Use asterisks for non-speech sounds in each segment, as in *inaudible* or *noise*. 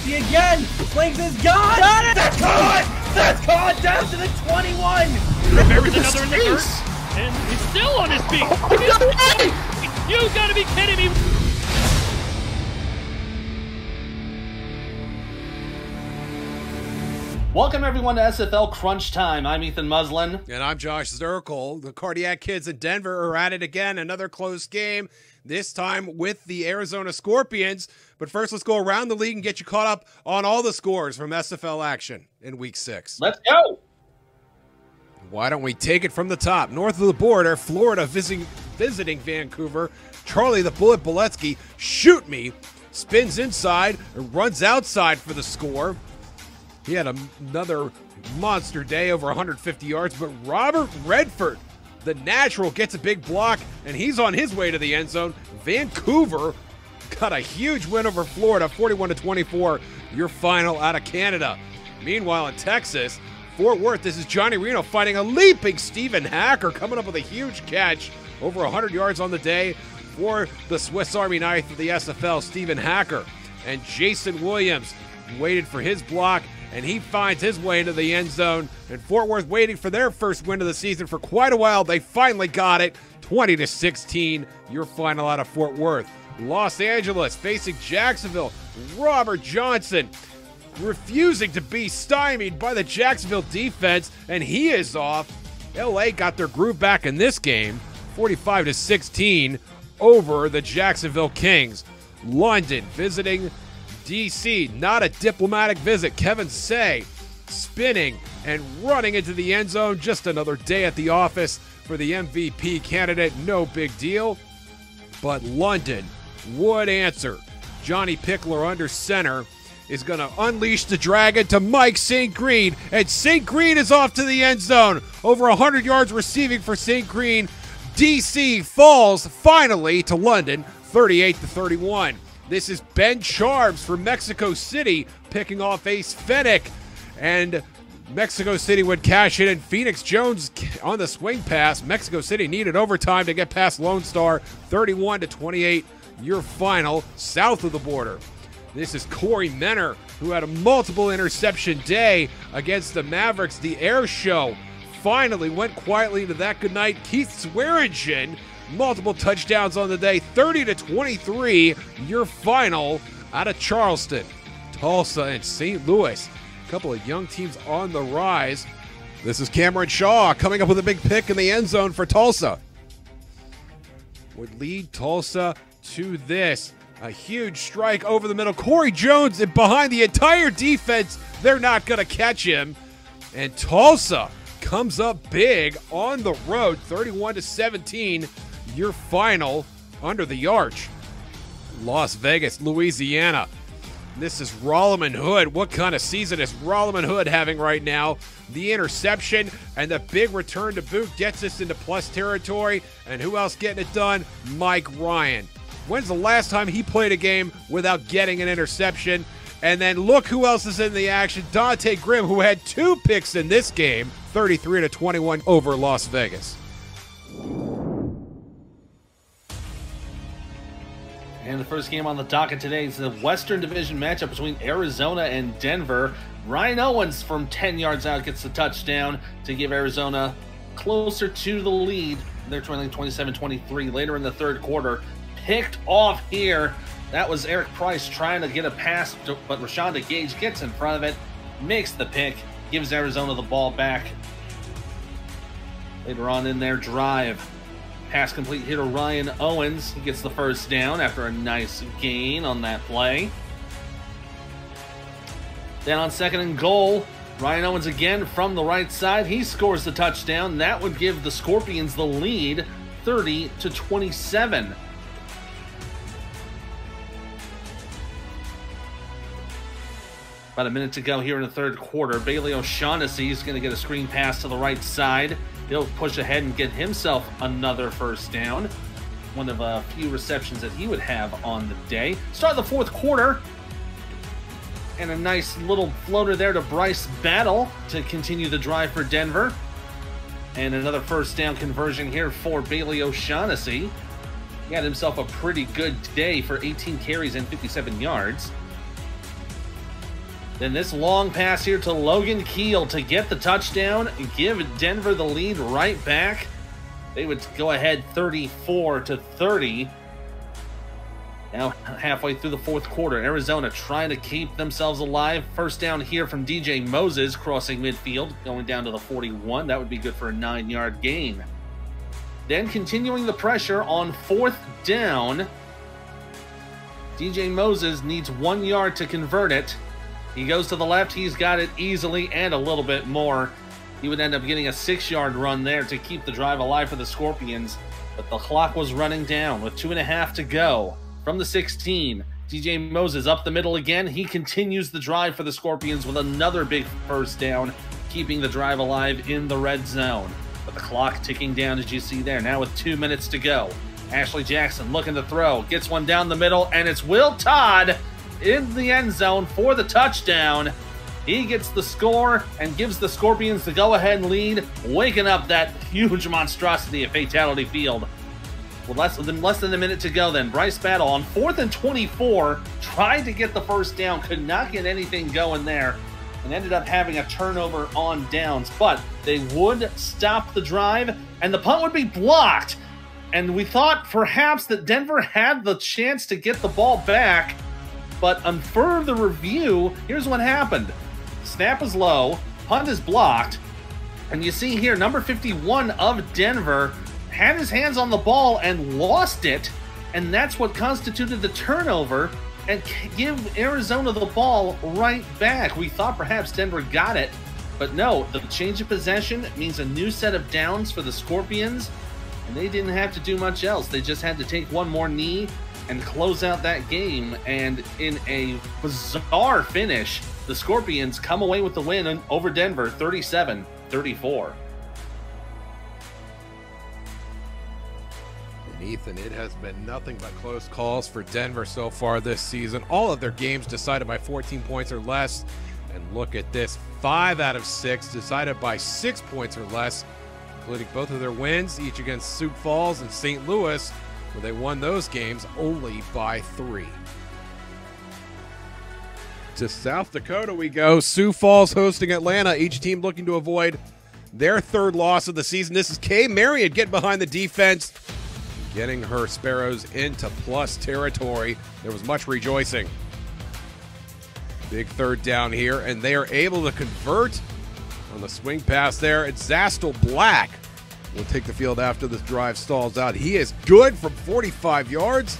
O'Shaughnessy again. Slings is gone. Got it. That's caught. That's caught down to the 21. There's another in the dirt. And he's still on his feet. You gotta be kidding me. Welcome everyone to SFL Crunch Time. I'm Ethan Muslin. And I'm Josh Zirkle. The Cardiac Kids in Denver are at it again. Another close game, this time with the Arizona Scorpions. But first, let's go around the league and get you caught up on all the scores from SFL action in week six. Let's go. Why don't we take it from the top? North of the border, Florida visiting, visiting Vancouver. Charlie the Bullet Boletsky, shoot me, spins inside and runs outside for the score. He had another monster day, over 150 yards. But Robert Redford, the natural, gets a big block, and he's on his way to the end zone. Vancouver got a huge win over Florida, 41 to 24. Your final out of Canada. Meanwhile, in Texas, Fort Worth, this is Johnny Reno fighting a leaping Stephen Hacker, coming up with a huge catch, over 100 yards on the day for the Swiss Army knife of the SFL, Stephen Hacker. And Jason Williams waited for his block and he finds his way into the end zone. And Fort Worth waiting for their first win of the season for quite a while. They finally got it. 20 to 16, your final out of Fort Worth. Los Angeles facing Jacksonville. Robert Johnson refusing to be stymied by the Jacksonville defense, and he is off. LA got their groove back in this game, 45 to 16 over the Jacksonville Kings. London visiting DC, not a diplomatic visit. Kevin Say spinning and running into the end zone. Just another day at the office for the MVP candidate. No big deal. But London would answer. Johnny Pickler under center is going to unleash the dragon to Mike St. Green. And St. Green is off to the end zone. Over 100 yards receiving for St. Green. DC falls finally to London, 38 to 31. This is Ben Charms from Mexico City picking off Ace Fennec. And Mexico City would cash in, and Phoenix Jones on the swing pass. Mexico City needed overtime to get past Lone Star, 31 to 28. Your final south of the border. This is Corey Menner, who had a multiple interception day against the Mavericks. The air show finally went quietly to that good night. Keith Swearingen multiple touchdowns on the day 30 to 23 your final out of charleston tulsa and st louis. A couple of young teams on the rise. This is cameron shaw coming up with a big pick in the end zone for tulsa. Would lead tulsa to this. A huge strike over the middle. Corey jones behind the entire defense. They're not going to catch him. And tulsa comes up big on the road 31 to 17 your final under the arch. Las Vegas, Louisiana. This is Rolliman Hood. What kind of season is Rolliman Hood having right now? The interception and the big return to boot gets us into plus territory. And who else getting it done? Mike Ryan. When's the last time he played a game without getting an interception? And then look who else is in the action. Dante Grimm, who had two picks in this game, 33 to 21 over Las Vegas. And the first game on the docket today is the Western Division matchup between Arizona and Denver. Ryan Owens from 10 yards out gets the touchdown to give Arizona closer to the lead. They're trailing 27 23 later in the third quarter. Picked off here. That was Eric Price trying to get a pass, but Rashonda Gage gets in front of it, makes the pick, gives Arizona the ball back. Later on in their drive, Pass complete to Ryan Owens. He gets the first down after a nice gain on that play. Then on second and goal, Ryan Owens again from the right side. He scores the touchdown. That would give the Scorpions the lead 30 to 27. About a minute to go here in the third quarter. Bailey O'Shaughnessy is going to get a screen pass to the right side. He'll push ahead and get himself another first down. One of a few receptions that he would have on the day. Start the fourth quarter. And a nice little floater there to Bryce Battle to continue the drive for Denver. And another first down conversion here for Bailey O'Shaughnessy. He had himself a pretty good day for 18 carries and 57 yards. Then this long pass here to Logan Keel to get the touchdown, give Denver the lead right back. They would go ahead 34 to 30. Now halfway through the fourth quarter, Arizona trying to keep themselves alive. First down here from DJ Moses crossing midfield, going down to the 41. That would be good for a nine-yard gain. Then continuing the pressure on fourth down. DJ Moses needs one yard to convert it. He goes to the left. He's got it easily and a little bit more. He would end up getting a six yard run there to keep the drive alive for the Scorpions. But the clock was running down with two and a half to go from the 16. DJ Moses up the middle again. He continues the drive for the Scorpions with another big first down, keeping the drive alive in the red zone. But the clock ticking down as you see there. Now with two minutes to go. Ashley Jackson looking to throw, gets one down the middle, and it's Will Todd in the end zone for the touchdown. He gets the score and gives the Scorpions the go ahead lead, waking up that huge monstrosity of Fatality Field. With less than less than a minute to go, then Bryce Battle on fourth and 24 tried to get the first down, could not get anything going there, and ended up having a turnover on downs. But they would stop the drive, and the punt would be blocked. And we thought perhaps that Denver had the chance to get the ball back, but on further review, here's what happened. Snap is low, punt is blocked, and you see here number 51 of Denver had his hands on the ball and lost it, and that's what constituted the turnover and give Arizona the ball right back. We thought perhaps Denver got it, but no, the change of possession means a new set of downs for the Scorpions, and they didn't have to do much else. They just had to take one more knee and close out that game. And in a bizarre finish, the Scorpions come away with the win over Denver 37 34. And Ethan, it has been nothing but close calls for Denver so far this season. All of their games decided by 14 points or less. And look at this five out of six decided by six points or less, including both of their wins, each against Sioux Falls and St. Louis, where they won those games only by three. To South Dakota we go. Sioux Falls hosting Atlanta, each team looking to avoid their third loss of the season. This is Kay Marion getting behind the defense, getting her Sparrows into plus territory. There was much rejoicing. Big third down here, and they are able to convert on the swing pass there. It's Zastel Black will take the field after this drive stalls out. He is good from 45 yards.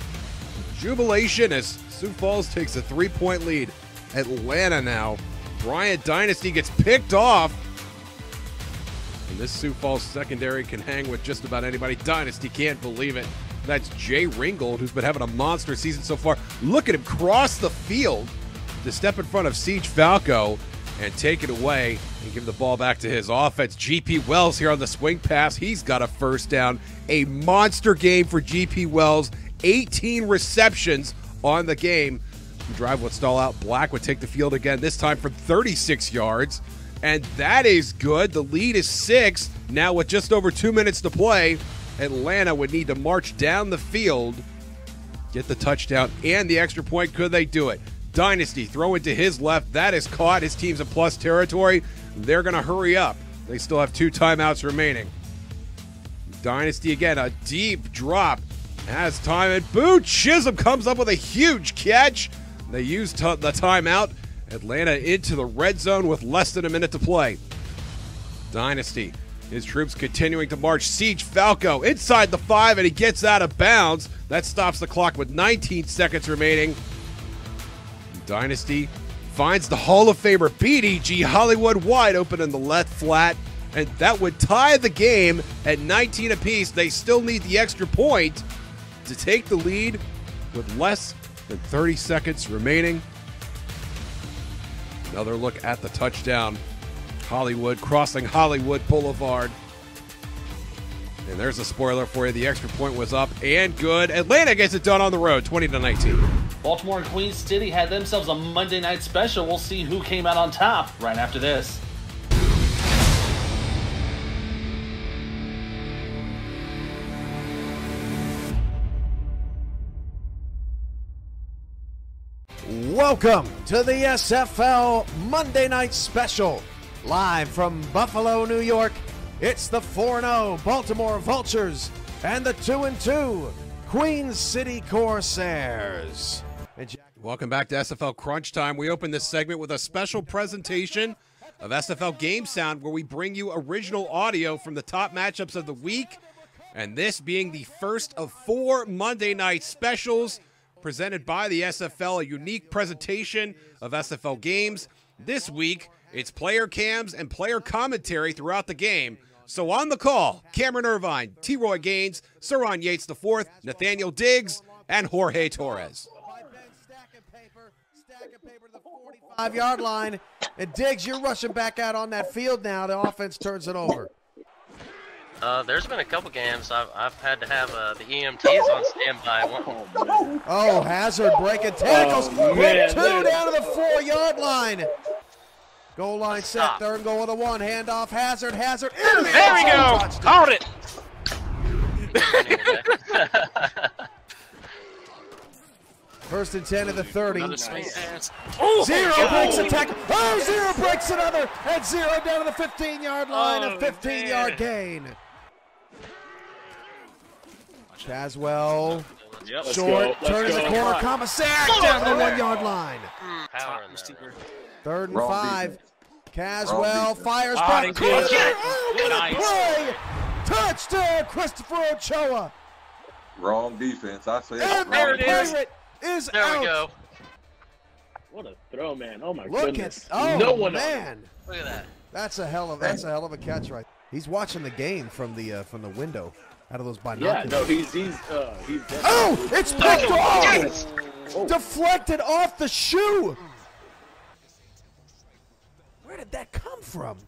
Jubilation as Sioux Falls takes a three point lead. Atlanta now. Bryant Dynasty gets picked off. And this Sioux Falls secondary can hang with just about anybody. Dynasty can't believe it. That's Jay Ringgold, who's been having a monster season so far. Look at him cross the field to step in front of Siege Falco and take it away and give the ball back to his offense. GP Wells here on the swing pass. He's got a first down. A monster game for GP Wells. 18 receptions on the game. The drive would stall out. Black would take the field again, this time from 36 yards. And that is good. The lead is six. Now, with just over two minutes to play, Atlanta would need to march down the field, get the touchdown and the extra point. Could they do it? Dynasty throw it to his left. That is caught. His team's in plus territory. They're going to hurry up. They still have two timeouts remaining. Dynasty again, a deep drop. Has time, and Boo Chisholm comes up with a huge catch. They use the timeout. Atlanta into the red zone with less than a minute to play. Dynasty, his troops continuing to march. Siege Falco inside the five, and he gets out of bounds. That stops the clock with 19 seconds remaining. Dynasty finds the Hall of Famer BDG Hollywood wide open in the left flat, and that would tie the game at 19 apiece. They still need the extra point to take the lead with less than 30 seconds remaining. Another look at the touchdown. Hollywood crossing Hollywood Boulevard. And there's a spoiler for you. The extra point was up and good. Atlanta gets it done on the road, 20 to 19. Baltimore and Queen City had themselves a Monday night special. We'll see who came out on top right after this. Welcome to the SFL Monday Night Special. Live from Buffalo, New York, it's the 4 0 Baltimore Vultures and the 2 2 Queen City Corsairs. Welcome back to SFL Crunch Time. We open this segment with a special presentation of SFL Game Sound where we bring you original audio from the top matchups of the week. And this being the first of four Monday night specials presented by the SFL, a unique presentation of SFL games. This week, it's player cams and player commentary throughout the game. So on the call, Cameron Irvine, T. Roy Gaines, Saron Yates IV, Nathaniel Diggs, and Jorge Torres. Five yard line. And Diggs, you're rushing back out on that field now. The offense turns it over. Uh, there's been a couple games I've, I've had to have uh, the EMTs on standby. One, Oh, Hazard breaking tackles. Oh, Hit man, two man. down to the four yard line. Goal line set, third and goal with a one. Handoff, Hazard, Hazard. There we go. Called it. *laughs* First and 10 of the 30. Another swing pass. Oh, oh, Zero oh. breaks a God. tackle. Oh, zero breaks another. And zero down to the 15 yard line. Oh, a 15 yard gain. Caswell, Yep. short, go, turning let's the corner. Commissar down to the oh, one yard line. Power in there. Receiver. Third and Wrong five. defense. Caswell Wrong fires Ah, back. they Corner. did. Oh, what a Nice. play! Touchdown, Christopher Ochoa. Wrong defense. I said And There the it is. pirate is There out. we go. What a throw, man. Oh my Look goodness. at oh no one man. Look at that. That's a hell of that's a hell of a catch right. He's watching the game from the uh, from the window out of those binoculars. Yeah, no, he's he's uh he's dead. Oh, it's picked off. Yes. Oh. Deflected off the shoe. Where did that come from?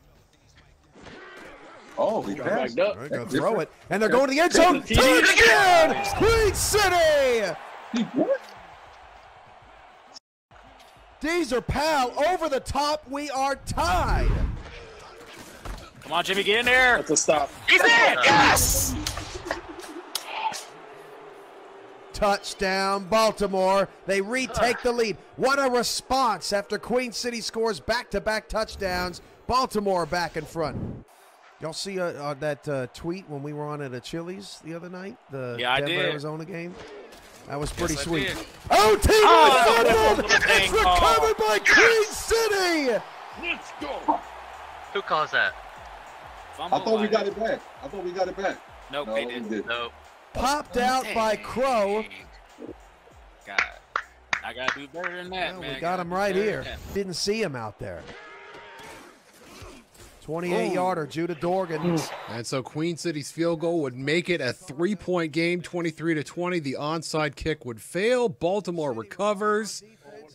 Oh, he Got passed. backed up. They're gonna throw it, and they're going to the end zone. That's a TD. Touchdown, Queen City. He what? Deezer Pal over the top. We are tied. Come on, Jimmy, get in there. That's a stop. He's in. Yes. Touchdown, Baltimore. They retake the lead. What a response after Queen City scores back to back touchdowns. Baltimore back in front. Y'all see uh, uh, that uh, tweet when we were on at a Chili's the other night? The Yeah, I Denver, did. Arizona game? That was pretty Yes, sweet. did. Oh, T. Oh, fumbled! little It's thing call. recovered by Queen City! Let's go. Who caused that? I thought we got it back. I thought we got it back. Nope, No, they didn't. didn't. No. Popped out by Crow. God, I gotta do better than that, Well, man. we got him right here. Didn't see him out there. 28 yarder, Judah Dorgan. And so Queen City's field goal would make it a three-point game, 23 to 20. The onside kick would fail. Baltimore recovers,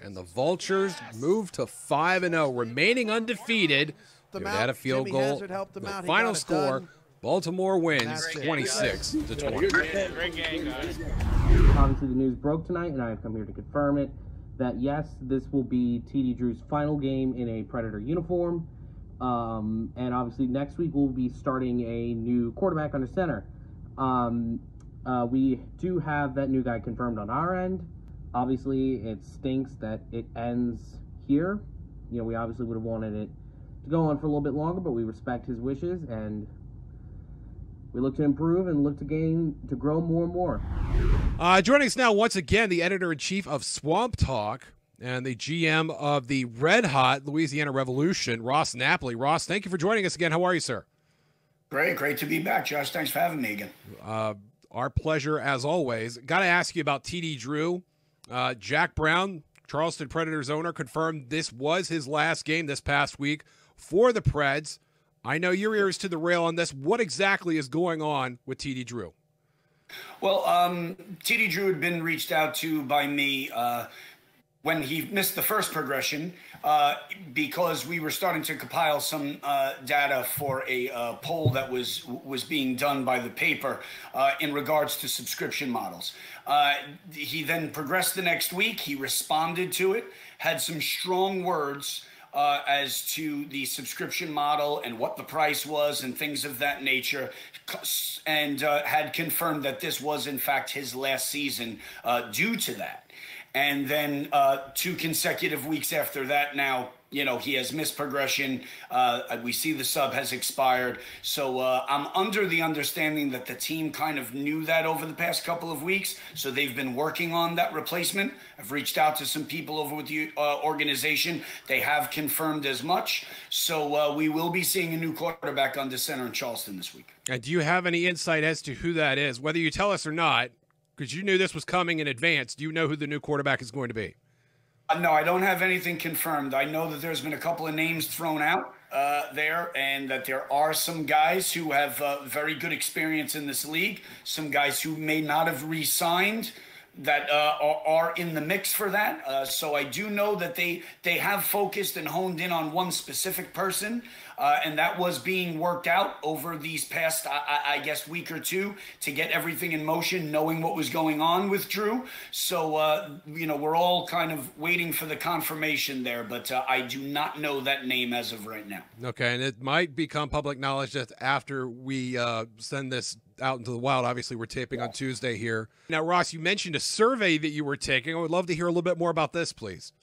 and the Vultures move to 5 and 0, remaining undefeated. They would out. add a field Jimmy goal. Them the out. Final score: done. Baltimore wins 26 to 20. Great game, guys. Obviously, the news broke tonight, and I have come here to confirm it. That yes, this will be TD Drew's final game in a Predator uniform. Um, and obviously, next week we'll be starting a new quarterback under center. Um, uh, we do have that new guy confirmed on our end. Obviously, it stinks that it ends here. You know, we obviously would have wanted it to go on for a little bit longer, but we respect his wishes and we look to improve and look to gain to grow more and more. Uh, joining us now once again, the editor in chief of Swamp Talk and the GM of the Red Hot Louisiana Revolution, Ross Napoli. Ross, thank you for joining us again. How are you, sir? Great, great to be back, Josh. Thanks for having me again. Uh, our pleasure as always. Got to ask you about TD Drew. Uh, Jack Brown, Charleston Predators owner, confirmed this was his last game this past week for the Preds. I know your ears to the rail on this. What exactly is going on with TD Drew? Well, um, TD Drew had been reached out to by me uh, when he missed the first progression uh, because we were starting to compile some uh, data for a uh, poll that was was being done by the paper uh, in regards to subscription models. Uh, he then progressed the next week. He responded to it, had some strong words. Uh, as to the subscription model and what the price was and things of that nature, and uh, had confirmed that this was in fact his last season uh, due to that. and then uh, two consecutive weeks after that now you know he has missed progression. Uh, we see the sub has expired. So uh, i'm under the understanding that the team kind of knew that over the past couple of weeks. So they've been working on that replacement. I've reached out to some people over with the uh, organization. They have confirmed as much. So uh, we will be seeing a new quarterback under center in charleston this week. And do you have any insight as to who that is? Whether you tell us or not because you knew this was coming in advance. Do you know who the new quarterback is going to be uh, no, I don't have anything confirmed. I know that there's been a couple of names thrown out uh, there, and that there are some guys who have uh, very good experience in this league, some guys who may not have re signed that uh, are, are, in the mix for that. Uh, so I do know that they they have focused and honed in on one specific person, uh, and that was being worked out over these past, I, I, guess, week or two to get everything in motion, knowing what was going on with Drew. So uh, you know we're all kind of waiting for the confirmation there, but uh, I do not know that name as of right now. Okay, and it might become public knowledge that after we uh, send this out into the wild. Obviously, we're taping on Tuesday here. Now, Ross, you mentioned a survey that you were taking. I would love to hear a little bit more about this, please.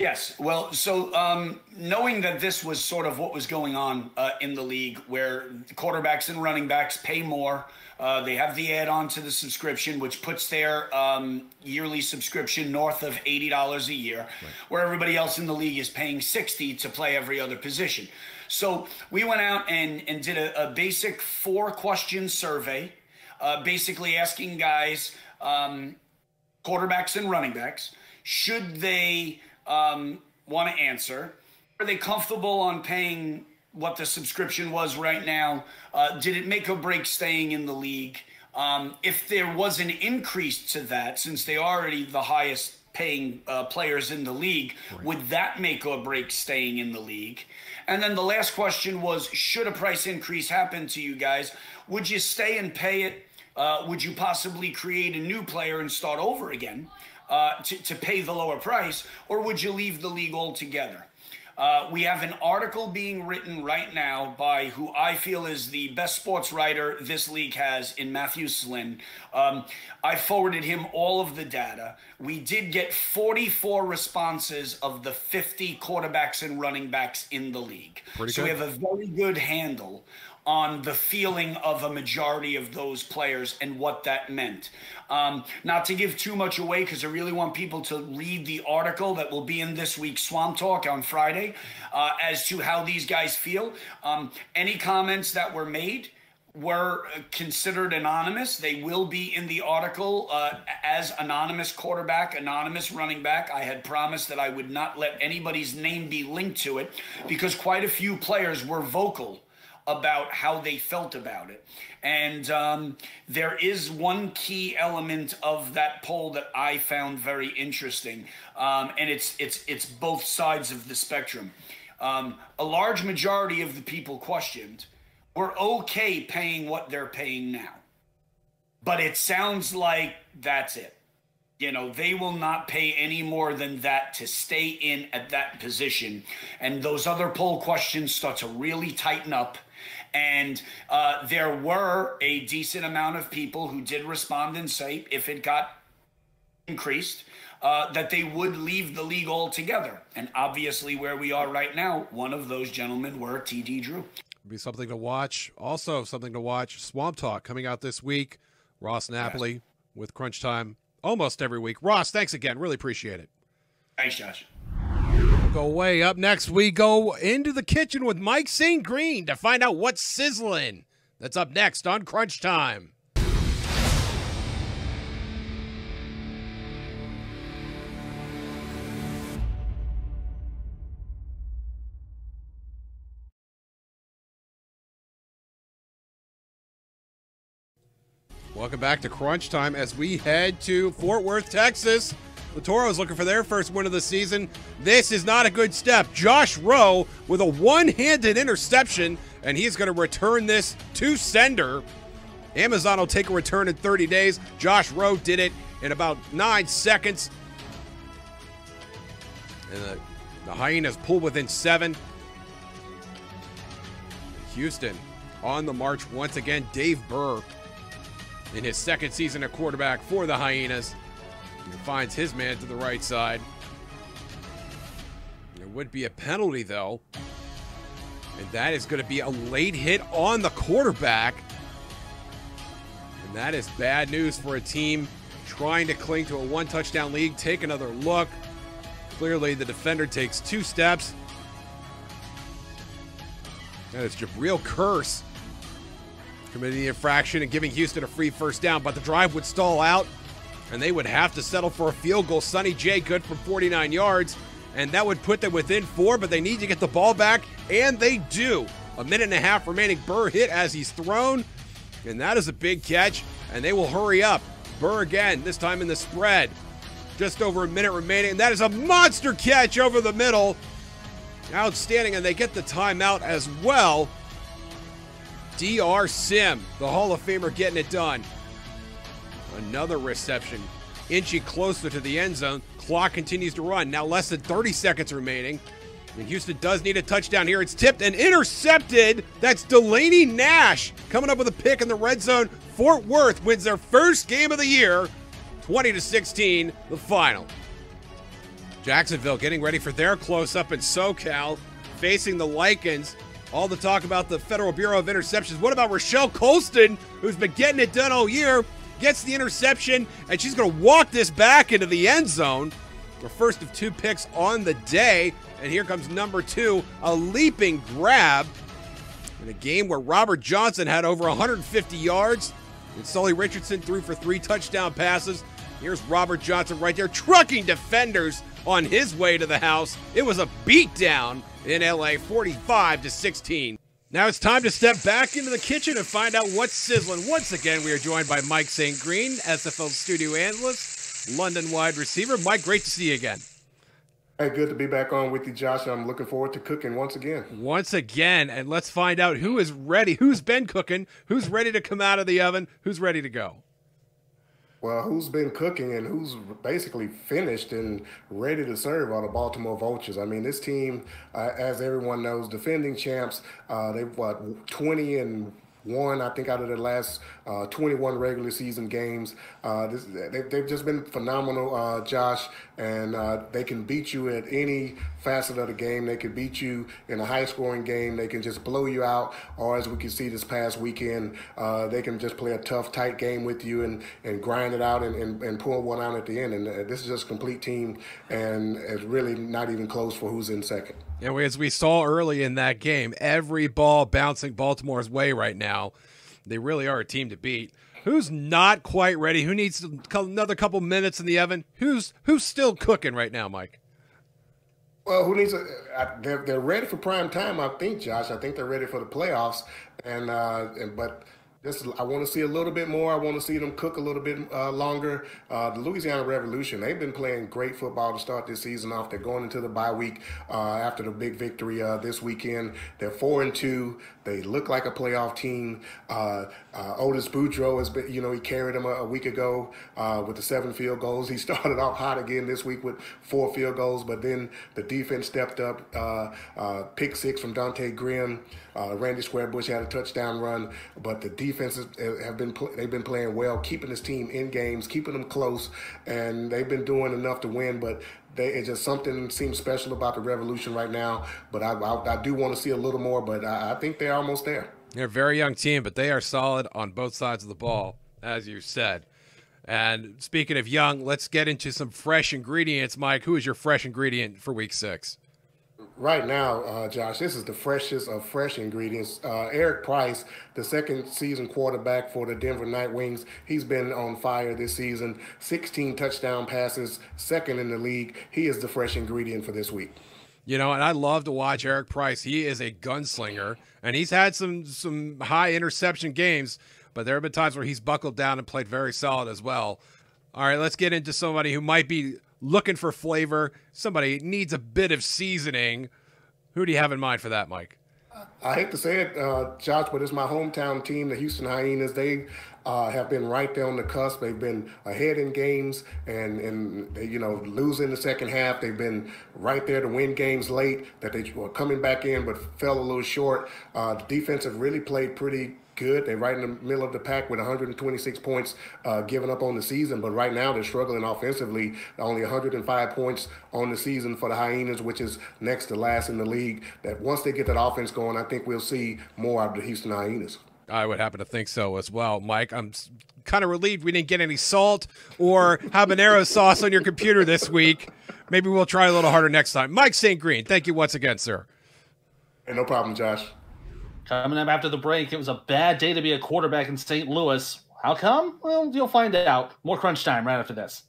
Yes. Well, so um, knowing that this was sort of what was going on uh, in the league, where quarterbacks and running backs pay more, uh, they have the add-on to the subscription, which puts their um, yearly subscription north of eighty dollars a year, right. where everybody else in the league is paying sixty to play every other position. So we went out and, and did a, a basic four question survey, uh, basically asking guys, um, quarterbacks and running backs, should they um, want to answer? Are they comfortable on paying what the subscription was right now? Uh, did it make or break staying in the league? Um, if there was an increase to that, since they are already the highest paying uh, players in the league, right. would that make or break staying in the league? And then the last question was Should a price increase happen to you guys, would you stay and pay it? Uh, would you possibly create a new player and start over again uh, to, to pay the lower price? Or would you leave the league altogether? Uh, we have an article being written right now by who I feel is the best sports writer this league has in Matthew Slynn. Um, I forwarded him all of the data. We did get 44 responses of the 50 quarterbacks and running backs in the league. Pretty so good. we have a very good handle on the feeling of a majority of those players and what that meant. Um, not to give too much away, because I really want people to read the article that will be in this week's Swamp Talk on Friday uh, as to how these guys feel. Um, any comments that were made were considered anonymous. They will be in the article uh, as anonymous quarterback, anonymous running back. I had promised that I would not let anybody's name be linked to it because quite a few players were vocal about how they felt about it. And um, there is one key element of that poll that I found very interesting, um, and it's it's it's both sides of the spectrum. Um, a large majority of the people questioned were okay paying what they're paying now, but it sounds like that's it. You know, they will not pay any more than that to stay in at that position. And those other poll questions start to really tighten up and uh, there were a decent amount of people who did respond and say if it got increased, uh, that they would leave the league altogether. And obviously, where we are right now, one of those gentlemen were TD Drew. Be something to watch. Also, something to watch. Swamp Talk coming out this week. Ross Napoli yes. with Crunch Time almost every week. Ross, thanks again. Really appreciate it. Thanks, Josh go away. Up next, we go into the kitchen with Mike St. Green to find out what's sizzling. That's up next on Crunch Time. Welcome back to Crunch Time as we head to Fort Worth, Texas the Toros looking for their first win of the season. This is not a good step. Josh Rowe with a one handed interception, and he's going to return this to sender. Amazon will take a return in 30 days. Josh Rowe did it in about nine seconds. And the, the Hyenas pull within seven. Houston on the march once again. Dave Burr in his second season at quarterback for the Hyenas finds his man to the right side. There would be a penalty, though. And that is going to be a late hit on the quarterback. And that is bad news for a team trying to cling to a one touchdown lead. Take another look. Clearly, the defender takes two steps. That is Jabril Curse committing the infraction and giving Houston a free first down, but the drive would stall out and they would have to settle for a field goal. Sonny J good from 49 yards, and that would put them within four, but they need to get the ball back, and they do. A minute and a half remaining. Burr hit as he's thrown, and that is a big catch, and they will hurry up. Burr again, this time in the spread. Just over a minute remaining, and that is a monster catch over the middle. Outstanding, and they get the timeout as well. DR Sim, the Hall of Famer, getting it done. Another reception, inching closer to the end zone. Clock continues to run. Now less than 30 seconds remaining. And Houston does need a touchdown here. It's tipped and intercepted. That's Delaney Nash coming up with a pick in the red zone. Fort Worth wins their first game of the year, 20 to 16, the final. Jacksonville getting ready for their close up in SoCal, facing the Lycans. All the talk about the Federal Bureau of Interceptions. What about Rochelle Colston, who's been getting it done all year? Gets the interception, and she's going to walk this back into the end zone. Her first of two picks on the day. And here comes number two, a leaping grab in a game where Robert Johnson had over 150 yards. And Sully Richardson threw for three touchdown passes. Here's Robert Johnson right there, trucking defenders on his way to the house. It was a beatdown in LA, 45 to 16. Now it's time to step back into the kitchen and find out what's sizzling. Once again, we are joined by Mike St. Green, SFL studio analyst, London wide receiver. Mike, great to see you again. Hey, good to be back on with you, Josh. I'm looking forward to cooking once again. Once again, and let's find out who is ready, who's been cooking, who's ready to come out of the oven, who's ready to go. Well, who's been cooking and who's basically finished and ready to serve are the Baltimore Vultures. I mean, this team, uh, as everyone knows, defending champs. Uh, they've what 20 and one, I think, out of their last uh, 21 regular season games. Uh, this, they, have just been phenomenal, uh, Josh, and uh, they can beat you at any facet of the game. They can beat you in a high scoring game. They can just blow you out, or as we can see this past weekend, uh, they can just play a tough, tight game with you and, and grind it out and, and, and pull one out at the end. And uh, this is just a complete team, and it's really not even close for who's in second. And as we saw early in that game, every ball bouncing Baltimore's way right now. They really are a team to beat. Who's not quite ready? Who needs another couple minutes in the oven? Who's who's still cooking right now, Mike? Well, who needs a? They're they're ready for prime time, I think, Josh. I think they're ready for the playoffs, and uh, and but just I want to see a little bit more. I want to see them cook a little bit uh, longer. Uh, the Louisiana Revolution, they've been playing great football to start this season off. They're going into the bye week uh, after the big victory uh, this weekend. They're four and two. They look like a playoff team. Uh, uh, Otis Boudreaux has been, you know, he carried them a, a week ago with the seven field goals. He *laughs* started off hot again this week with four field goals, but then the defense stepped up. pick six from Dante Grimm. Randy Squarebush had a touchdown run, but the defense defenses have been they've been playing well, keeping this team in games, keeping them close, and they've been doing enough to win. But they, it's just something seems special about the Revolution right now. But I, I, I do want to see a little more, but I, I think they're almost there. They're a very young team, but they are solid on both sides of the ball, as you said. And speaking of young, let's get into some fresh ingredients. Mike, who is your fresh ingredient for week six? right now, uh, Josh, this is the freshest of fresh ingredients. Uh, Eric Price, the second season quarterback for the Denver Night Wings, he's been on fire this season. 16 touchdown passes, second in the league. He is the fresh ingredient for this week. You know, and I love to watch Eric Price. He is a gunslinger, and he's had some some high interception games, but there have been times where he's buckled down and played very solid as well. All right, let's get into somebody who might be looking for flavor, somebody needs a bit of seasoning. Who do you have in mind for that, Mike? I hate to say it, uh, Josh, but it's my hometown team, the Houston Hyenas. They uh, have been right there on the cusp. They've been ahead in games and, and you know, losing the second half. They've been right there to win games late that they were coming back in but fell a little short. Uh, the defense have really played pretty good. They're right in the middle of the pack with 126 points uh, given up on the season, but right now they're struggling offensively. Only 105 points on the season for the Hyenas, which is next to last in the league. That once they get that offense going, I think we'll see more of the Houston Hyenas. I would happen to think so as well, Mike. I'm kind of relieved we didn't get any salt or habanero sauce on your computer this week. Maybe we'll try a little harder next time. Mike St. Green, thank you once again, sir. Hey, no problem, Josh. Coming up after the break, it was a bad day to be a quarterback in St. Louis. How come? Well, you'll find out. More crunch time right after this.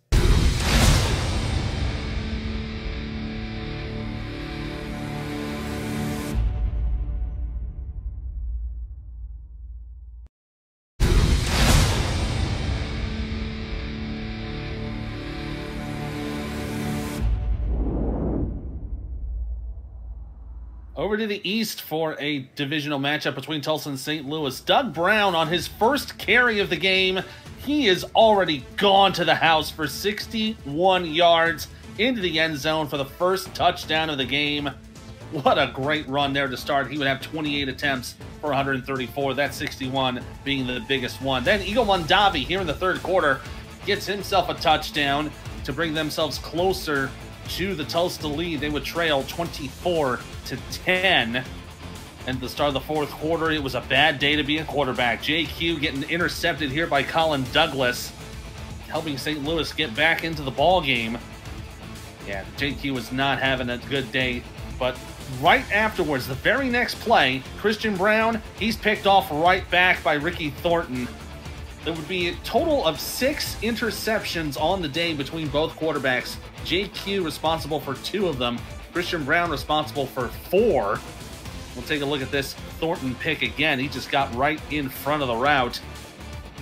Over to the east for a divisional matchup between Tulsa and St. Louis. Doug Brown on his first carry of the game. He is already gone to the house for 61 yards into the end zone for the first touchdown of the game. What a great run there to start. He would have 28 attempts for 134. That 61 being the biggest one. Then Eagle Mondavi here in the third quarter gets himself a touchdown to bring themselves closer to the Tulsa lead. They would trail 24 to 10. And the start of the fourth quarter, it was a bad day to be a quarterback. JQ getting intercepted here by Colin Douglas, helping St. Louis get back into the ball game. Yeah, JQ was not having a good day, but right afterwards, the very next play, Christian Brown, he's picked off right back by Ricky Thornton. There would be a total of six interceptions on the day between both quarterbacks. JQ responsible for two of them, Christian Brown responsible for four. We'll take a look at this Thornton pick again. He just got right in front of the route,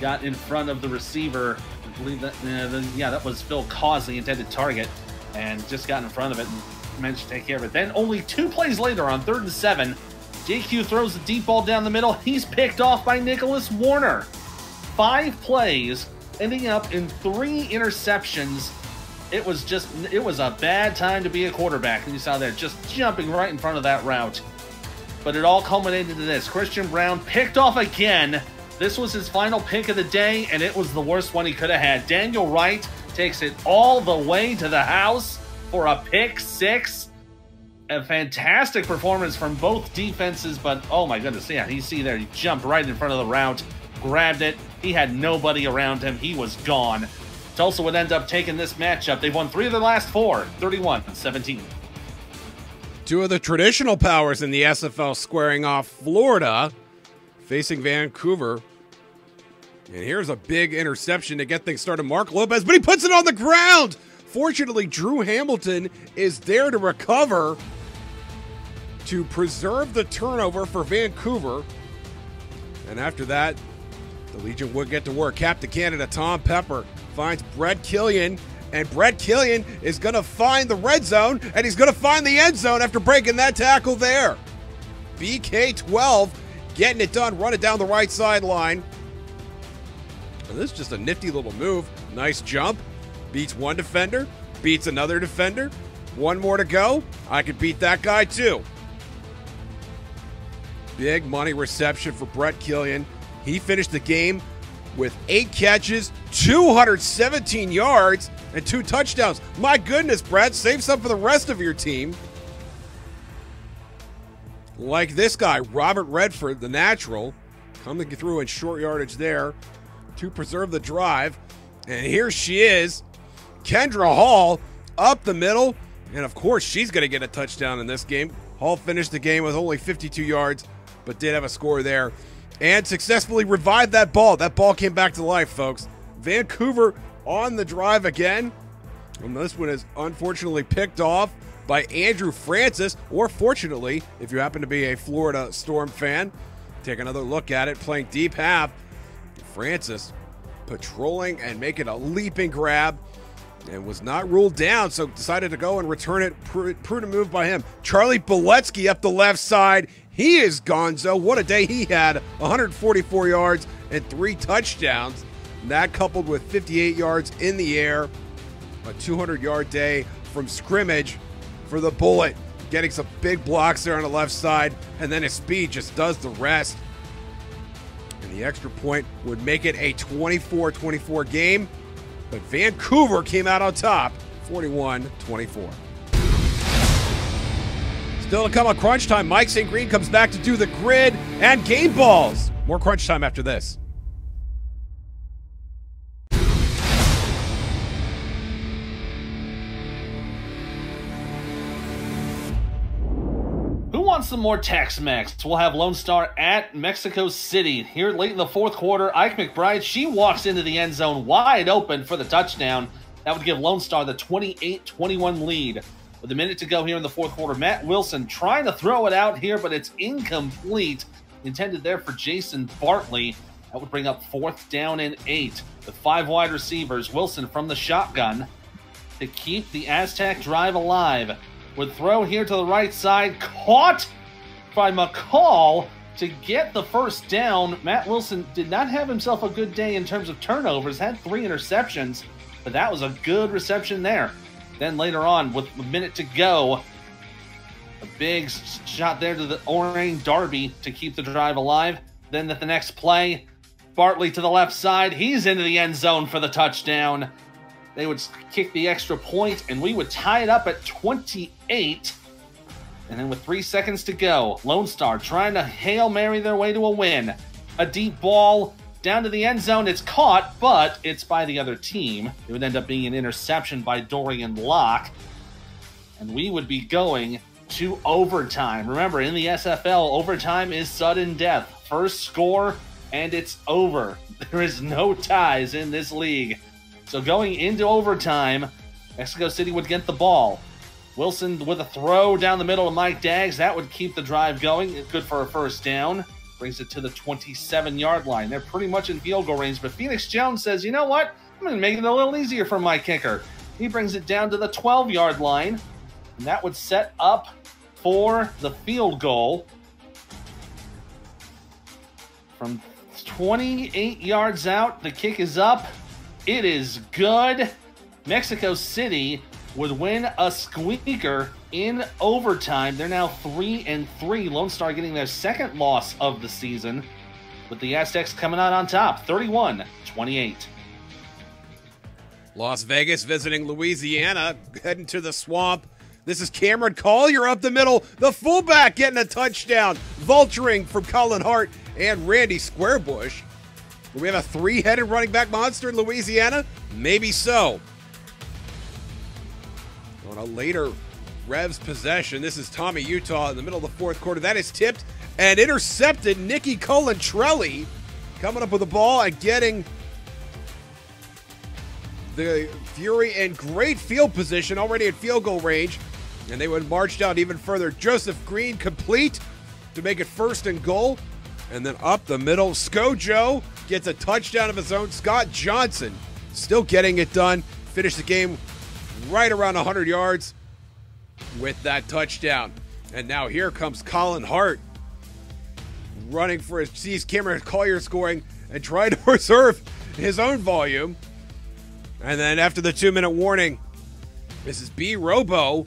got in front of the receiver. I believe that, uh, yeah, that was Phil Cause, the intended target, and just got in front of it and managed to take care of it. Then only two plays later, on third and seven, JQ throws the deep ball down the middle. He's picked off by Nicholas Warner. Five plays, ending up in three interceptions. It was just it was a bad time to be a quarterback and you saw that just jumping right in front of that route. But it all culminated in this. Christian brown picked off again. This was his final pick of the day and it was the worst one he could have had. Daniel wright takes it all the way to the house for a pick six. A fantastic performance from both defenses but oh my goodness yeah he see there he jumped right in front of the route grabbed it he had nobody around him he was gone Tulsa would end up taking this matchup. They've won three of their last four, 31 17. Two of the traditional powers in the SFL squaring off Florida facing Vancouver. And here's a big interception to get things started. Mark Lopez, but he puts it on the ground. Fortunately, Drew Hamilton is there to recover to preserve the turnover for Vancouver. And after that, the Legion would get to work. Captain Canada Tom Pepper finds Brett Killian, and Brett Killian is going to find the red zone, and he's going to find the end zone after breaking that tackle there. BK 12 getting it done, running down the right sideline. This is just a nifty little move. Nice jump. Beats one defender, beats another defender. One more to go. I could beat that guy too. Big money reception for Brett Killian. He finished the game with eight catches, 217 yards, and two touchdowns. My goodness, Brad, save some for the rest of your team. Like this guy, Robert Redford, the natural, coming through in short yardage there to preserve the drive. And here she is, Kendra Hall up the middle. And of course, she's going to get a touchdown in this game. Hall finished the game with only 52 yards, but did have a score there and successfully revived that ball. That ball came back to life, folks. Vancouver on the drive again. And this one is unfortunately picked off by Andrew Francis, or fortunately, if you happen to be a Florida Storm fan, take another look at it, playing deep half. Francis patrolling and making a leaping grab and was not ruled down, so decided to go and return it. Prudent move by him. Charlie Boletsky up the left side. He is gonzo. What a day he had 144 yards and three touchdowns. And That coupled with 58 yards in the air, a 200 yard day from scrimmage for the Bullet, getting some big blocks there on the left side, and then his speed just does the rest. And the extra point would make it a 24 24 game, but Vancouver came out on top 41 24. Still to come on crunch time. Mike St. Green comes back to do the grid and game balls. More crunch time after this. Who wants some more Tex-Mex? We'll have Lone Star at Mexico City. Here late in the fourth quarter, Ike McBride, she walks into the end zone wide open for the touchdown. That would give Lone Star the 28-21 lead. With a minute to go here in the fourth quarter, Matt Wilson trying to throw it out here, but it's incomplete. Intended there for Jason Bartley. That would bring up fourth down and eight. With five wide receivers, Wilson from the shotgun to keep the Aztec drive alive. Would throw here to the right side, caught by McCall to get the first down. Matt Wilson did not have himself a good day in terms of turnovers, had three interceptions, but that was a good reception there. Then later on, with a minute to go, a big shot there to the Orang Darby to keep the drive alive. Then at the next play, Bartley to the left side. He's into the end zone for the touchdown. They would kick the extra point, and we would tie it up at 28. And then with three seconds to go, Lone Star trying to Hail Mary their way to a win. A deep ball down to the end zone. It's caught, but it's by the other team. It would end up being an interception by Dorian Locke. And we would be going to overtime. Remember, in the SFL, overtime is sudden death. First score, and it's over. *laughs* There is no ties in this league. So going into overtime, Mexico City would get the ball. Wilson with a throw down the middle of Mike Daggs. That would keep the drive going. Good for a first down. Brings it to the 27 yard line. They're pretty much in field goal range, but Phoenix Jones says, you know what? I'm going to make it a little easier for my kicker. He brings it down to the 12 yard line, and that would set up for the field goal from 28 yards out. The kick is up. It is good. Mexico City would win a squeaker in overtime. They're now three and three. Lone Star getting their second loss of the season, with the Aztecs coming out on top, 31-28. Las Vegas visiting Louisiana, heading to the swamp. This is Cameron Collier up the middle, the fullback getting a touchdown, vulturing from Colin Hart and Randy Squarebush. Do we have a three-headed running back monster in Louisiana? Maybe so. On a later Revs possession, this is Tommy Utah in the middle of the fourth quarter. That is tipped and intercepted. Nicky Colantrelli coming up with the ball and getting the Fury in great field position, already at field goal range. And they would march down even further. Joseph Green complete to make it first and goal. And then up the middle, Scojo gets a touchdown of his own. Scott Johnson still getting it done. Finished the game right around 100 yards with that touchdown. And now here comes Colin Hart running for his sees Cameron Collier scoring and trying to *laughs* preserve his own volume. And then after the two minute warning, this is B Robo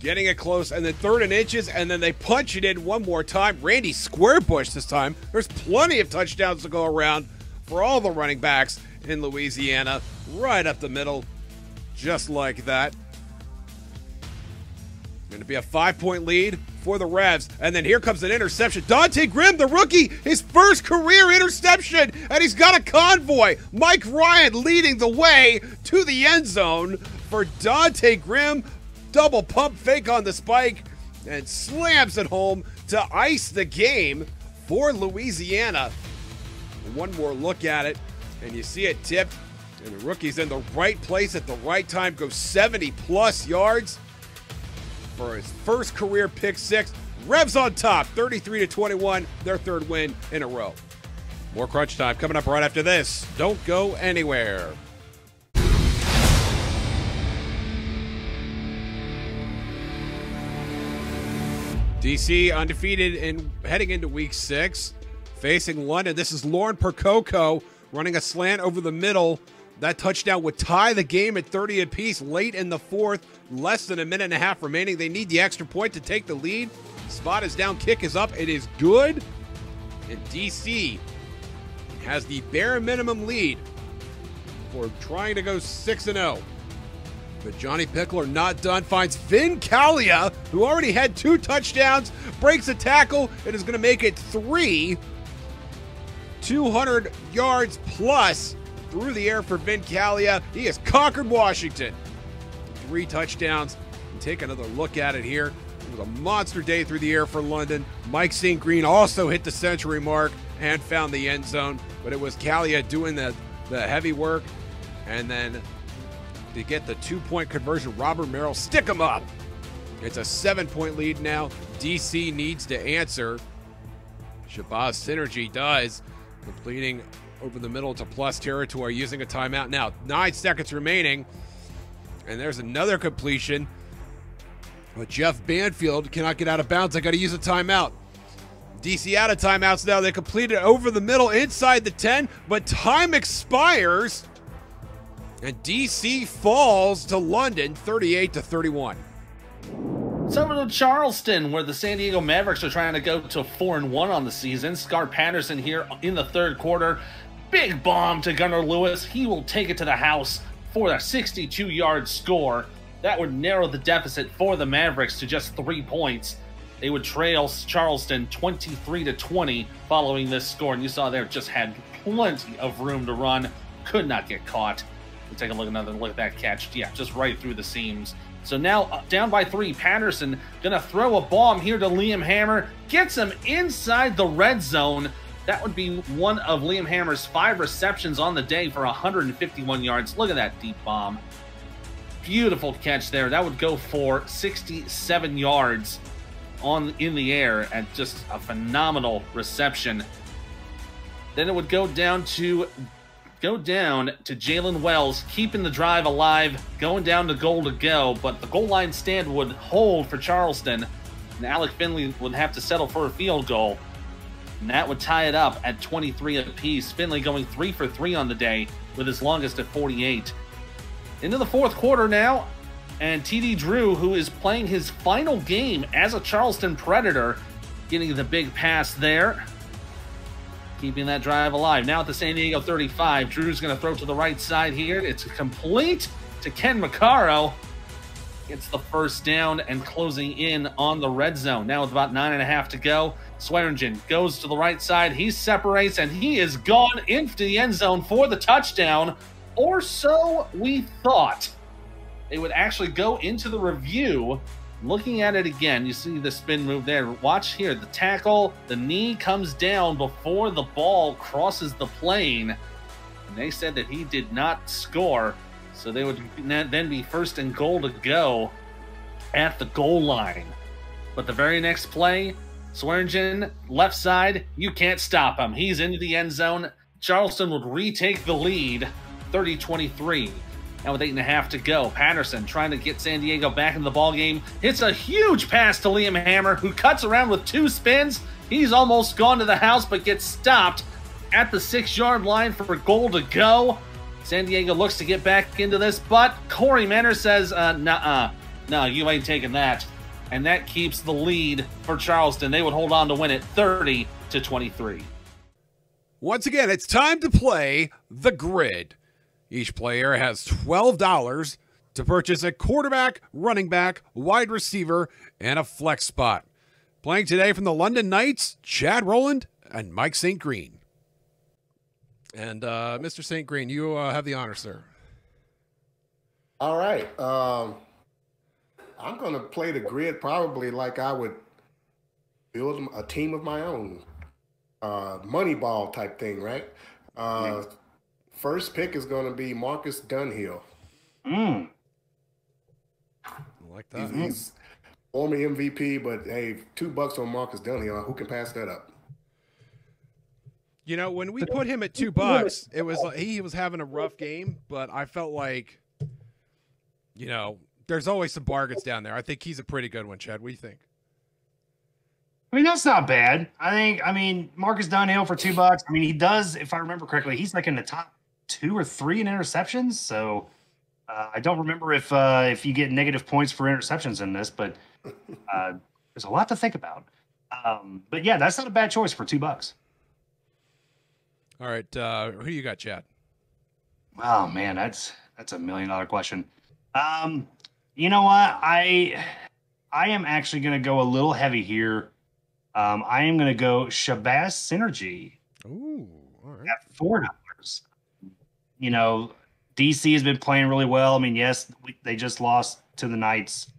getting it close, and then third and inches, and then they punch it in one more time. Randy Squarebush this time. There's plenty of touchdowns to go around for all the running backs in Louisiana, right up the middle, just like that. Going to be a five point lead for the Revs. And then here comes an interception. Dante Grimm, the rookie, his first career interception, and he's got a convoy. Mike Ryan leading the way to the end zone for Dante Grimm. Double pump fake on the spike and slams it home to ice the game for Louisiana. One more look at it, and you see it tipped, and the rookie's in the right place at the right time, goes 70 plus yards for his first career pick six. Revs on top, 33 to 21, their third win in a row. More crunch time coming up right after this. Don't go anywhere. DC undefeated and heading into week six, facing London. This is Lauren Percoco running a slant over the middle. That touchdown would tie the game at 30 apiece late in the fourth. Less than a minute and a half remaining. They need the extra point to take the lead. Spot is down, kick is up. It is good. And DC has the bare minimum lead for trying to go 6 0. But Johnny Pickler not done, finds Vin Calia, who already had two touchdowns, breaks a tackle, and is going to make it three. 200 yards plus through the air for Vin Calia. He has conquered Washington. Three touchdowns. Take another look at it here. It was a monster day through the air for London. Mike St. Green also hit the century mark and found the end zone, but it was Calia doing the, the heavy work. And then to get the two point conversion, Robert Merrill stick him up. It's a seven point lead now. DC needs to answer. Shabazz Synergy does, completing over the middle to plus territory using a timeout. Now, nine seconds remaining. And there's another completion. But Jeff Banfield cannot get out of bounds. I got to use a timeout. DC out of timeouts now. They completed over the middle inside the 10, but time expires. And DC falls to London 38 to 31. Over to Charleston, where the San Diego Mavericks are trying to go to 4 and 1 on the season. Scar Patterson here in the third quarter. Big bomb to Gunnar Lewis. He will take it to the house for a 62 yard score. That would narrow the deficit for the Mavericks to just three points. They would trail Charleston 23 to 20 following this score. And you saw there just had plenty of room to run, could not get caught. We'll take a look another look at that catch. Yeah, just right through the seams. So now uh, down by three, Patterson gonna throw a bomb here to Liam Hammer, gets him inside the red zone. That would be one of Liam Hammer's five receptions on the day for 151 yards. Look at that deep bomb. Beautiful catch there. That would go for 67 yards on in the air and just a phenomenal reception. Then it would go down to go down to Jalen Wells, keeping the drive alive, going down to goal to go, but the goal line stand would hold for Charleston, and Alec Finley would have to settle for a field goal. And that would tie it up at 23 apiece. Finley going three for three on the day, with his longest at 48. Into the fourth quarter now, and TD Drew, who is playing his final game as a Charleston Predator, getting the big pass there keeping that drive alive. Now at the San Diego 35, Drew's going to throw to the right side here. It's complete to Ken Macaro. Gets the first down and closing in on the red zone. Now with about nine and a half to go, Swearingen goes to the right side. He separates and he is gone into the end zone for the touchdown, or so we thought. They would actually go into the review Looking at it again, you see the spin move there. Watch here. The tackle, the knee comes down before the ball crosses the plane. And they said that he did not score. So they would then be first and goal to go at the goal line. But the very next play, Swearingen, left side, you can't stop him. He's into the end zone. Charleston would retake the lead 30 23. Now with eight and a half to go, Patterson trying to get San Diego back in the ball game. Hits a huge pass to Liam Hammer, who cuts around with two spins. He's almost gone to the house, but gets stopped at the six-yard line for a goal to go. San Diego looks to get back into this, but Corey Manor says, uh, nah, no, you ain't taking that. And that keeps the lead for Charleston. They would hold on to win it 30 to 23. Once again, it's time to play the grid. Each player has $12 to purchase a quarterback, running back, wide receiver, and a flex spot. Playing today from the London Knights, Chad Rowland and Mike St. Green. And uh, Mr. St. Green, you uh, have the honor, sir. All right. Um, I'm going to play the grid probably like I would build a team of my own. Uh, Moneyball type thing, right? Uh, First pick is going to be Marcus Dunhill. Mm. like that. He's, he's former MVP, but hey, two bucks on Marcus Dunhill. Who can pass that up? You know, when we put him at two bucks, it was like he was having a rough game, but I felt like, you know, there's always some bargains down there. I think he's a pretty good one, Chad. What do you think? I mean, that's not bad. I think, I mean, Marcus Dunhill for two bucks. I mean, he does, if I remember correctly, he's like in the top two or three in interceptions. So uh, I don't remember if uh, if you get negative points for interceptions in this, but uh, there's a lot to think about. Um, but yeah, that's not a bad choice for two bucks. All right, uh, who you got, Chad? Oh man, that's that's a million dollar question. Um, you know what? I I am actually going to go a little heavy here. Um, I am going to go Shabazz Synergy. Ooh, all right. At four dollars. You know, DC has been playing really well. I mean, yes, we, they just lost to the Knights,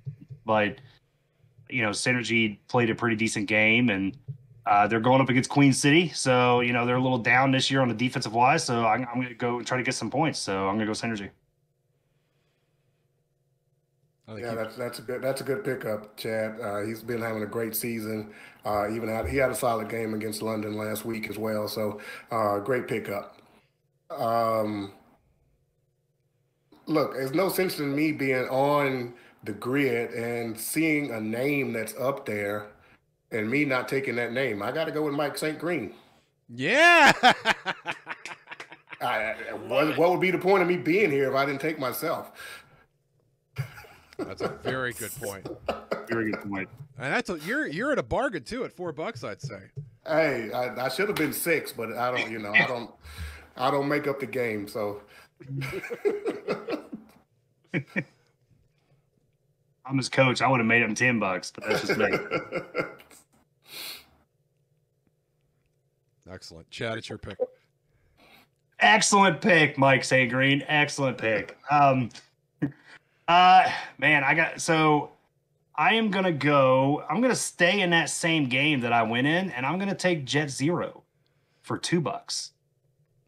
but you know, Synergy played a pretty decent game, and uh, they're going up against Queen City. So you know, they're a little down this year on the defensive wise. So I'm, I'm going to go and try to get some points. So I'm going to go Synergy. Yeah, that's that's a good that's a good pickup, Chad. Uh, he's been having a great season. Uh, even had he had a solid game against London last week as well. So uh, great pickup. Um, look, there's no sense in me being on the grid and seeing a name that's up there, and me not taking that name. I got to go with Mike St. Green. Yeah. *laughs* I, what, what would be the point of me being here if I didn't take myself? That's a very good point. Very good point. And that's a, you're you're at a bargain too at four bucks, I'd say. Hey, I, I should have been six, but I don't. You know, I don't. I don't make up the game, so. *laughs* I'm his coach. I would have made him ten bucks, but that's just me. *laughs* Excellent, Chad. It's your pick. Excellent pick, Mike St. Green. Excellent pick. Um, uh, man, I got so I am gonna go. I'm gonna stay in that same game that I went in, and I'm gonna take Jet Zero for two bucks.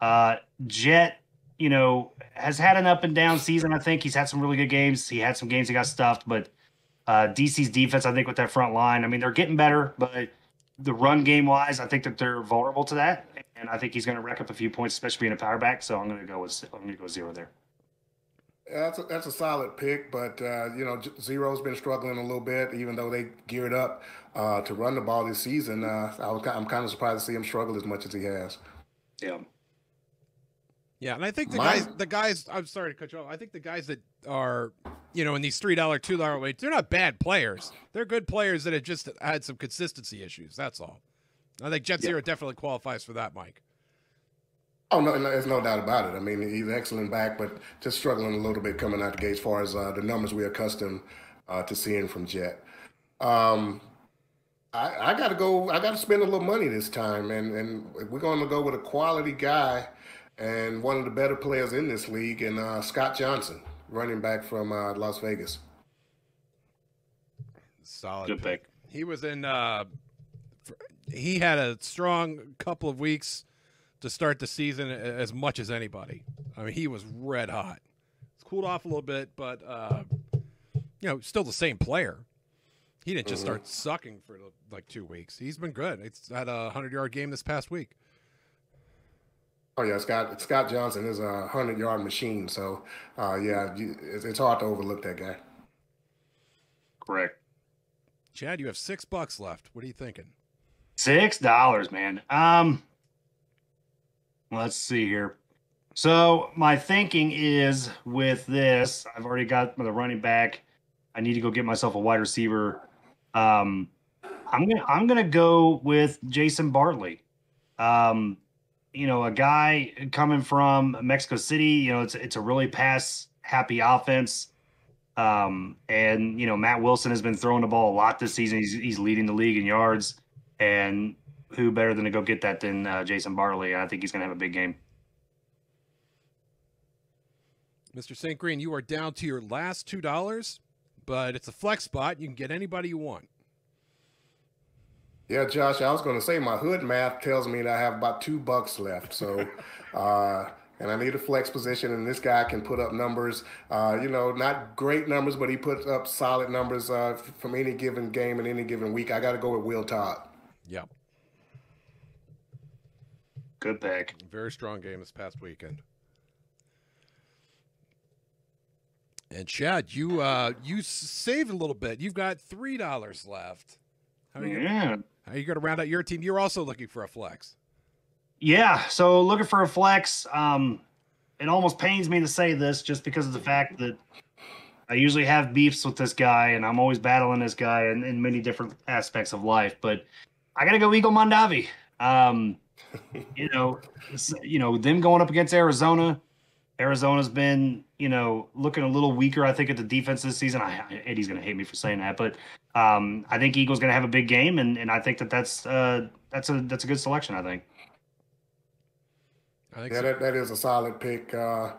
Uh, Jet, you know, has had an up and down season. I think he's had some really good games. He had some games he got stuffed, but uh, DC's defense, I think, with that front line, I mean, they're getting better, but the run game wise, I think that they're vulnerable to that, and I think he's going to rack up a few points, especially being a power back. So I'm going to go with I'm going to go zero there. That's a, that's a solid pick, but uh, you know Zero's been struggling a little bit, even though they geared up uh, to run the ball this season. Uh, I was, I'm kind of surprised to see him struggle as much as he has. Yeah. Yeah, and I think the My- guys, the guys. I'm sorry to cut you off. I think the guys that are, you know, in these three dollar, two dollar weights, they're not bad players. They're good players that have just had some consistency issues. That's all. I think Jet Yeah. Zero definitely qualifies for that, Mike. Oh no, no, there's no doubt about it. I mean, he's an excellent back, but just struggling a little bit coming out the gate as far as uh, the numbers we're accustomed uh, to seeing from Jet. Um, I, I got to go. I got to spend a little money this time, and and we're going to go with a quality guy and one of the better players in this league, and uh, Scott Johnson, running back from uh, Las Vegas. Solid Good pick. He was in. uh He had a strong couple of weeks to start the season as much as anybody. I mean, he was red hot. It's cooled off a little bit, but uh, you know, still the same player. He didn't just Mhm. start sucking for like two weeks. He's been good. It's had a hundred yard game this past week. Oh yeah, Scott Scott Johnson is a hundred yard machine. So uh, yeah, you, it's, it's hard to overlook that guy. Correct. Chad, you have six bucks left. What are you thinking? Six dollars, man. Um, let's see here. So my thinking is with this, I've already got the running back. I need to go get myself a wide receiver. Um, I'm gonna I'm gonna go with Jason Bartley. Um, you know, a guy coming from Mexico City. You know, it's it's a really pass happy offense. Um, and you know, Matt Wilson has been throwing the ball a lot this season. He's he's leading the league in yards. And who better than to go get that than uh, Jason Bartley? I think he's gonna have a big game. Mr. St. Green, you are down to your last two dollars, but it's a flex spot. You can get anybody you want. Yeah, Josh, I was going to say my hood math tells me that I have about two bucks left. So, *laughs* uh, and I need a flex position, and this guy can put up numbers. Uh, you know, not great numbers, but he puts up solid numbers uh, from any given game and any given week. I got to go with Will Todd. Yep. Good pick. Very strong game this past weekend. And Chad, you uh you saved a little bit. You've got three dollars left. How are you Yeah. gonna, how are you gonna round out your team? You're also looking for a flex. Yeah. So looking for a flex. Um, it almost pains me to say this just because of the fact that I usually have beefs with this guy and I'm always battling this guy in, in many different aspects of life. But I got to go Eagle Mondavi. Um, you know, you know them going up against Arizona. Arizona's been, you know, looking a little weaker. I think at the defense this season. I, Eddie's going to hate me for saying that, but um, I think Eagles going to have a big game, and, and I think that that's uh, that's a that's a good selection. I think. I think yeah, so. that, that is a solid pick. Uh,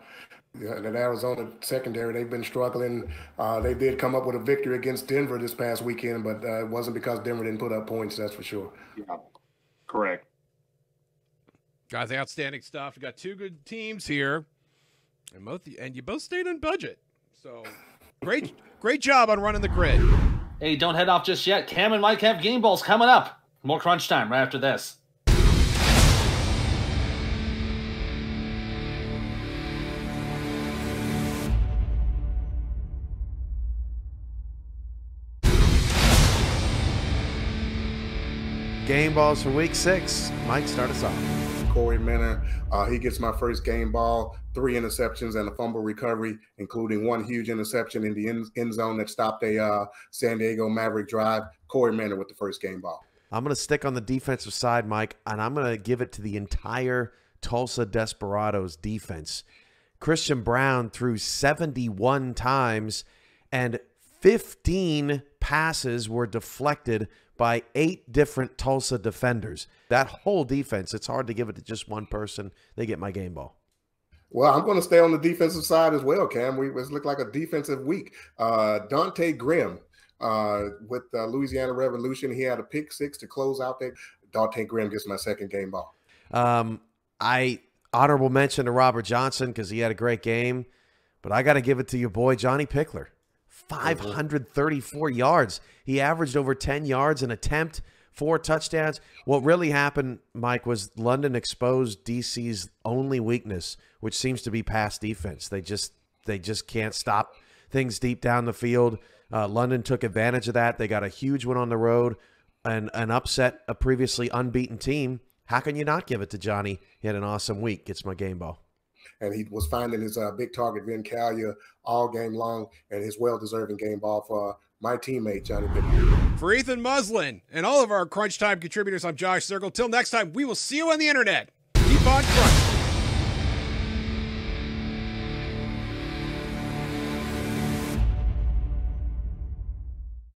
yeah, that Arizona secondary, they've been struggling. Uh, they did come up with a victory against Denver this past weekend, but uh, it wasn't because Denver didn't put up points. That's for sure. Yeah, correct. Guys, outstanding stuff. We got two good teams here, and both and you both stayed on budget. So great, great job on running the grid. Hey, don't head off just yet. Cam and Mike have game balls coming up. More crunch time right after this. Game balls for week six. Mike, start us off. Corey Minter. Uh, he gets my first game ball, three interceptions and a fumble recovery, including one huge interception in the end, end zone that stopped a uh, San Diego Maverick drive. Corey Minter with the first game ball. I'm going to stick on the defensive side, Mike, and I'm going to give it to the entire Tulsa Desperados defense. Christian Brown threw 71 times, and 15 passes were deflected by eight different Tulsa defenders. That whole defense, it's hard to give it to just one person. They get my game ball. Well, I'm going to stay on the defensive side as well, Cam. We it looked like a defensive week. Uh, Dante Grimm uh, with uh, Louisiana Revolution, he had a pick six to close out there. Dante Grimm gets my second game ball. Um, I honorable mention to Robert Johnson because he had a great game, but I got to give it to your boy Johnny Pickler. 534 yards. He averaged over 10 yards an attempt, four touchdowns. What really happened, Mike, was London exposed DC's only weakness, which seems to be pass defense. They just they just can't stop things deep down the field. Uh, London took advantage of that. They got a huge one on the road and an upset a previously unbeaten team. How can you not give it to Johnny? He had an awesome week. Gets my game ball and he was finding his uh, big target Vin Calia all game long, and his well-deserving game ball for uh, my teammate Johnny Pickett. For Ethan Muslin and all of our Crunch Time contributors, I'm Josh Circle. Till next time, we will see you on the internet. Keep on crunching.